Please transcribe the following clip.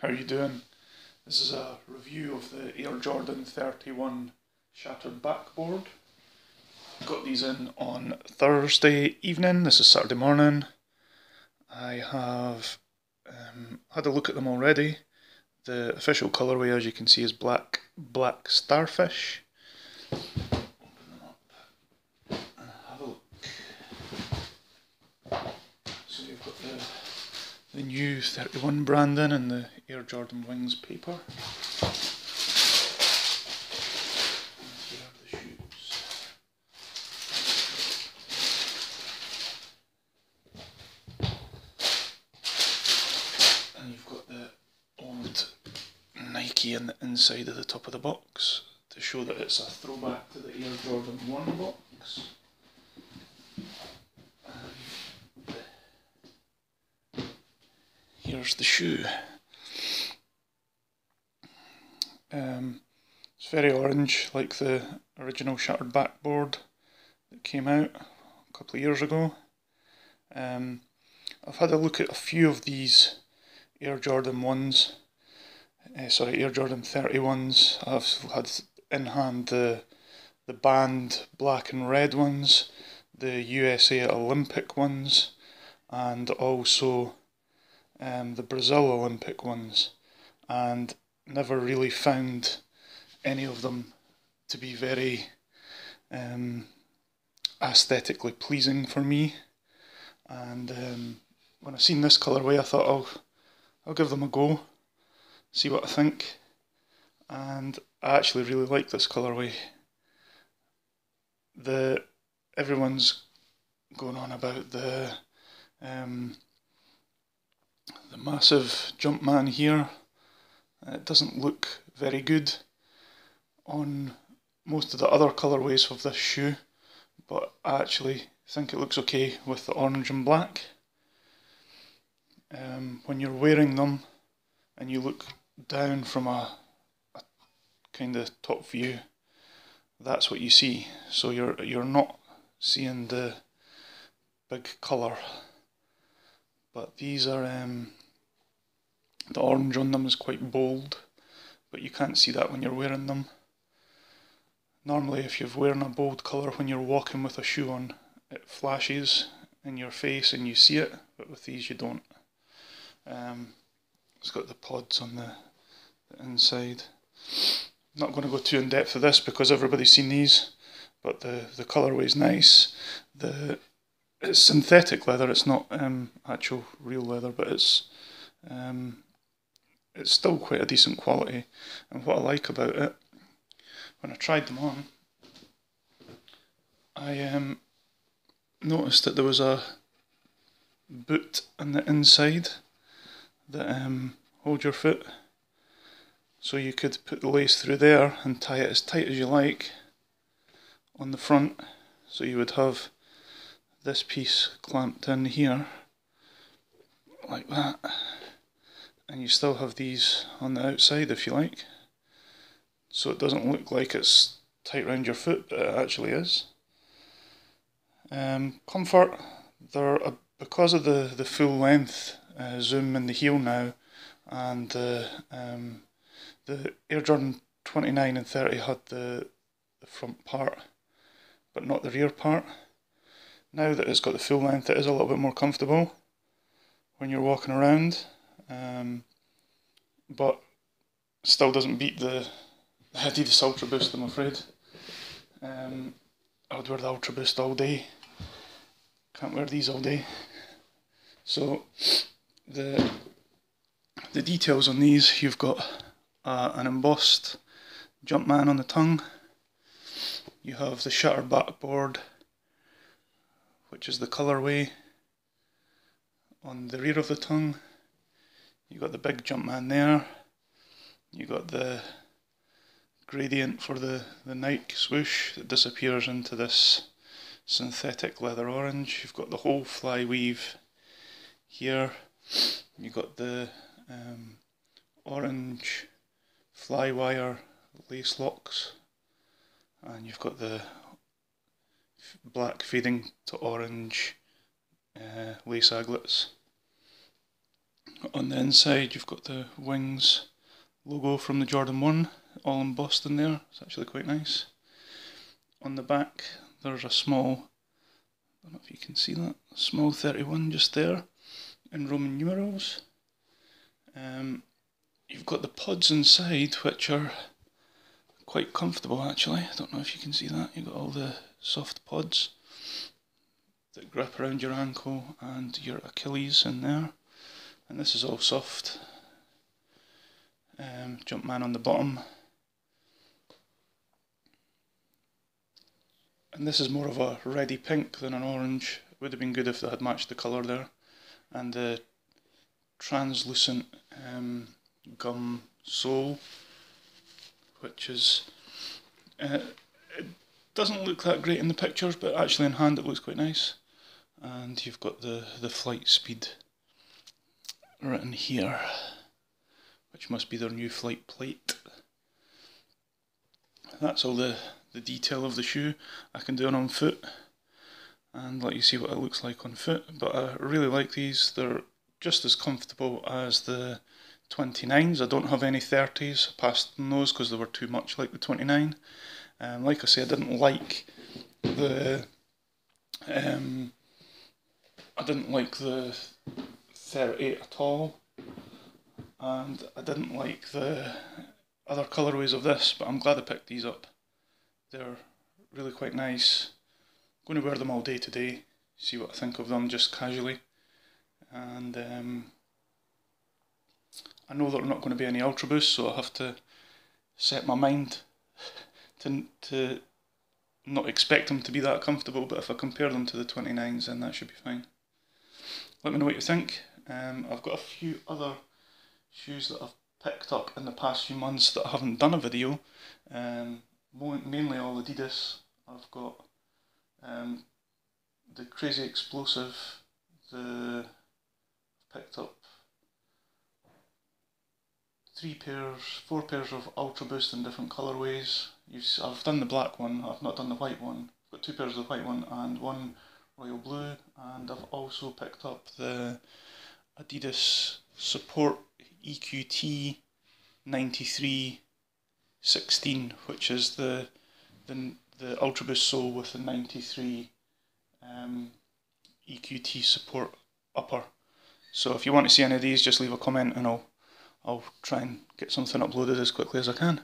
How are you doing? This is a review of the Air Jordan 31 shattered backboard. Got these in on Thursday evening. This is Saturday morning. I have um, had a look at them already. The official colourway, as you can see, is black black starfish. So you've got the, the new 31 branding and the Air Jordan Wings paper. And you've got the old Nike in the inside of the top of the box to show that it's a throwback to the Air Jordan 1 box. Here's the shoe. Um, it's very orange, like the original shattered backboard that came out a couple of years ago. Um, I've had a look at a few of these Air Jordan 1s, uh, sorry, Air Jordan 31s. I've had in hand the, the banned black and red ones, the USA Olympic ones, and also um, the Brazil Olympic ones, and never really found any of them to be very um, aesthetically pleasing for me. And um, when I seen this colourway, I thought I'll I'll give them a go, see what I think. And I actually really like this colourway. The everyone's going on about the um, the massive Jumpman here. It doesn't look very good on most of the other colourways of this shoe, but I actually think it looks okay with the orange and black. Um, when you're wearing them and you look down from a, a kind of top view, that's what you see. So you're you're not seeing the big colour but these are um, the orange on them is quite bold but you can't see that when you're wearing them. Normally if you've wearing a bold colour when you're walking with a shoe on it flashes in your face and you see it but with these you don't. Um, it's got the pods on the, the inside. I'm not going to go too in depth of this because everybody's seen these but the, the colourway is nice. The it's synthetic leather. It's not um, actual real leather, but it's um, it's still quite a decent quality. And what I like about it, when I tried them on, I um, noticed that there was a boot on the inside that um, hold your foot. So you could put the lace through there and tie it as tight as you like on the front. So you would have this piece clamped in here like that and you still have these on the outside if you like. So it doesn't look like it's tight around your foot but it actually is. Um, comfort they're a, because of the, the full length uh, zoom in the heel now and the um, the Air Jordan 29 and 30 had the, the front part but not the rear part. Now that it's got the full length, it is a little bit more comfortable when you're walking around, um, but still doesn't beat the, Adidas Ultra Boost, I'm afraid. Um, I would wear the Ultra Boost all day. Can't wear these all day. So the the details on these, you've got uh, an embossed Jumpman on the tongue. You have the shattered backboard which is the colorway on the rear of the tongue. You got the big Jumpman there. You've got the gradient for the, the Nike swoosh that disappears into this synthetic leather orange. You've got the whole Flyweave here. You've got the um, orange Flywire lace locks and you've got the black fading to orange uh, lace aglets. On the inside, you've got the wings logo from the Jordan 1 all embossed in there. It's actually quite nice. On the back, there's a small, I don't know if you can see that, small 31 just there in Roman numerals. Um, you've got the pods inside, which are quite comfortable actually. I don't know if you can see that. You've got all the soft pods that grip around your ankle and your Achilles in there. And this is all soft. Um, Jumpman on the bottom. And this is more of a reddy pink than an orange. Would have been good if they had matched the colour there. And the translucent um, gum sole, which is uh, it doesn't look that great in the pictures, but actually in hand it looks quite nice. And you've got the the flight speed written here, which must be their new flight plate. That's all the the detail of the shoe. I can do it on foot and let you see what it looks like on foot. But I really like these. They're just as comfortable as the 29s. I don't have any 30s past those because they were too much like the 29. Um, like I say, I didn't like the um, I didn't like the 38 at all, and I didn't like the other colourways of this, but I'm glad I picked these up. They're really quite nice. I'm going to wear them all day today, see what I think of them just casually, and um, I know there are not going to be any Ultra Boosts, so I have to set my mind to, to not expect them to be that comfortable, but if I compare them to the 29s, then that should be fine. Let me know what you think. Um, I've got a few other shoes that I've picked up in the past few months that I haven't done a video. Um, mainly all the Adidas. I've got um, the Crazy Explosive, the I've picked up three pairs, four pairs of Ultra Boost in different colorways. You've, I've done the black one, I've not done the white one. I've got two pairs of the white one and one royal blue, and I've also picked up the Adidas Support EQT 93 16, which is the the, the Ultra Boost sole with the 93 um, EQT support upper. So if you want to see any of these, just leave a comment and I'll I'll try and get something uploaded as quickly as I can.